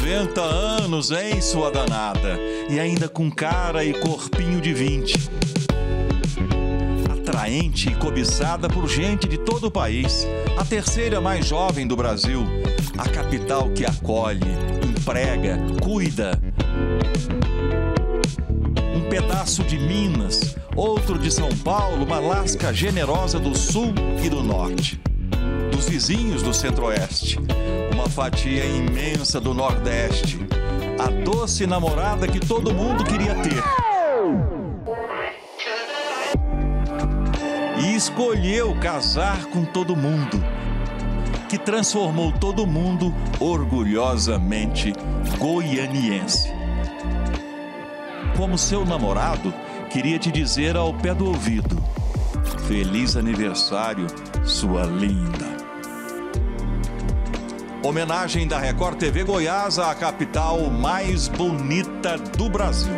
90 anos, hein, sua danada? E ainda com cara e corpinho de 20. Atraente e cobiçada por gente de todo o país. A terceira mais jovem do Brasil. A capital que acolhe, emprega, cuida. Um pedaço de Minas, outro de São Paulo, uma lasca generosa do sul e do norte. Dos vizinhos do centro-oeste uma fatia imensa do Nordeste. A doce namorada que todo mundo queria ter. E escolheu casar com todo mundo. Que transformou todo mundo orgulhosamente goianiense. Como seu namorado, queria te dizer ao pé do ouvido: Feliz aniversário, sua linda. Homenagem da Record TV Goiás à capital mais bonita do Brasil.